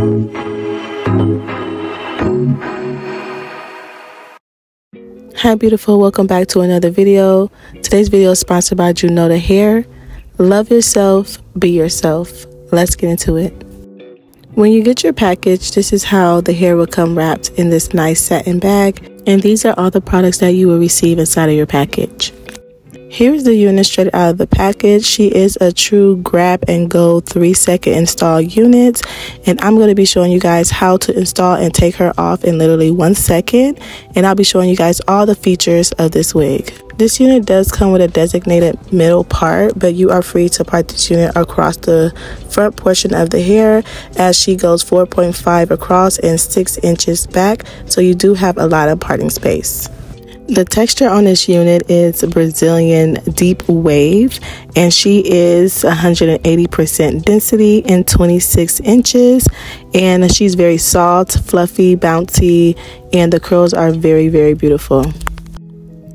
Hi beautiful, welcome back to another video. Today's video is sponsored by Junoda Hair. Love yourself, be yourself. Let's get into it. When you get your package, this is how the hair will come wrapped in this nice satin bag. And these are all the products that you will receive inside of your package. Here's the unit straight out of the package. She is a true grab and go three second install unit. And I'm going to be showing you guys how to install and take her off in literally one second. And I'll be showing you guys all the features of this wig. This unit does come with a designated middle part, but you are free to part this unit across the front portion of the hair as she goes 4.5 across and 6 inches back. So you do have a lot of parting space. The texture on this unit is Brazilian deep wave and she is 180% density and 26 inches and she's very soft, fluffy, bouncy and the curls are very very beautiful.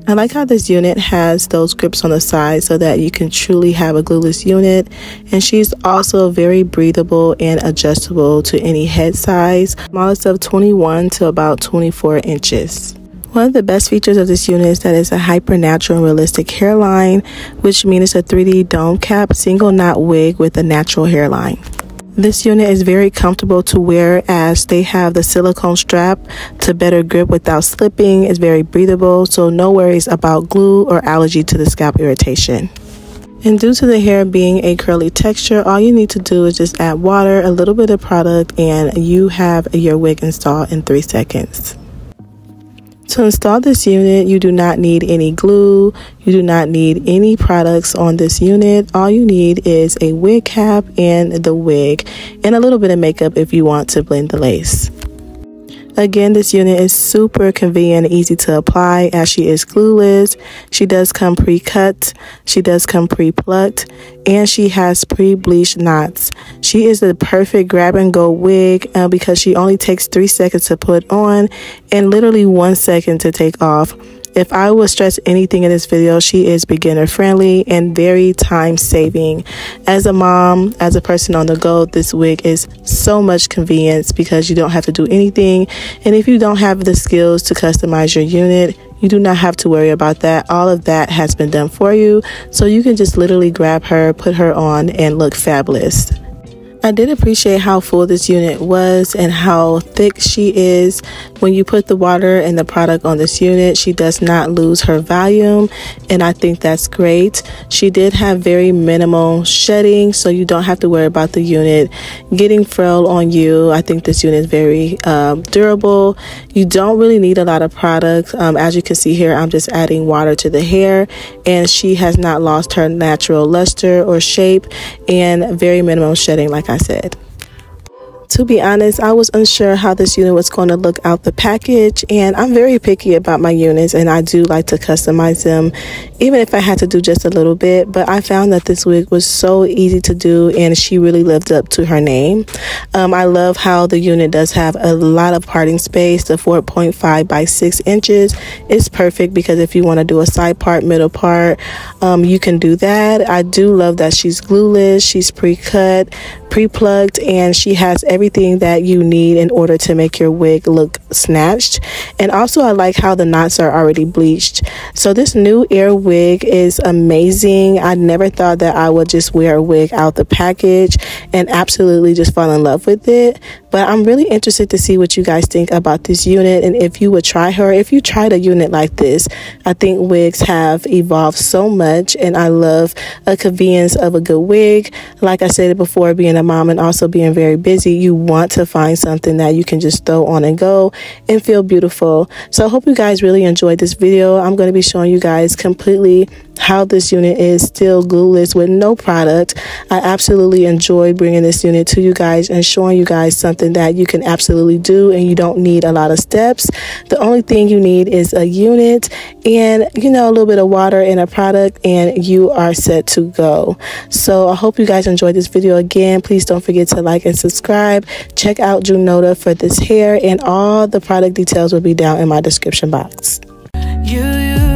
I like how this unit has those grips on the side so that you can truly have a glueless unit and she's also very breathable and adjustable to any head size, smallest of 21 to about 24 inches. One of the best features of this unit is that it's a hyper natural and realistic hairline, which means it's a 3D dome cap single knot wig with a natural hairline. This unit is very comfortable to wear as they have the silicone strap to better grip without slipping. It's very breathable, so no worries about glue or allergy to the scalp irritation. And due to the hair being a curly texture, all you need to do is just add water, a little bit of product, and you have your wig installed in three seconds. To install this unit, you do not need any glue. You do not need any products on this unit. All you need is a wig cap and the wig and a little bit of makeup if you want to blend the lace. Again, this unit is super convenient and easy to apply as she is glueless. She does come pre-cut, she does come pre-plucked, and she has pre-bleached knots. She is the perfect grab and go wig uh, because she only takes three seconds to put on and literally one second to take off. If I would stress anything in this video, she is beginner friendly and very time saving. As a mom, as a person on the go, this wig is so much convenience because you don't have to do anything. And if you don't have the skills to customize your unit, you do not have to worry about that. All of that has been done for you. So you can just literally grab her, put her on, and look fabulous. I did appreciate how full this unit was and how thick she is. When you put the water and the product on this unit, she does not lose her volume and I think that's great. She did have very minimal shedding so you don't have to worry about the unit getting frail on you. I think this unit is very um, durable. You don't really need a lot of product. Um, as you can see here, I'm just adding water to the hair and she has not lost her natural luster or shape and very minimal shedding like I I said. To be honest, I was unsure how this unit was going to look out the package, and I'm very picky about my units, and I do like to customize them, even if I had to do just a little bit. But I found that this wig was so easy to do, and she really lived up to her name. Um, I love how the unit does have a lot of parting space. The 4.5 by 6 inches is perfect because if you want to do a side part, middle part, um, you can do that. I do love that she's glueless, she's pre-cut, pre plucked, and she has everything that you need in order to make your wig look snatched. And also I like how the knots are already bleached. So this new air wig is amazing. I never thought that I would just wear a wig out the package and absolutely just fall in love with it. But I'm really interested to see what you guys think about this unit and if you would try her. If you tried a unit like this, I think wigs have evolved so much and I love a convenience of a good wig. Like I said before, being a mom and also being very busy, you want to find something that you can just throw on and go and feel beautiful. So I hope you guys really enjoyed this video. I'm going to be showing you guys completely how this unit is still glueless with no product. I absolutely enjoyed bringing this unit to you guys and showing you guys something that you can absolutely do and you don't need a lot of steps. The only thing you need is a unit and you know a little bit of water and a product and you are set to go. So I hope you guys enjoyed this video again. Please don't forget to like and subscribe. Check out Junoda for this hair and all the product details will be down in my description box. You, you,